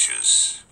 wishes.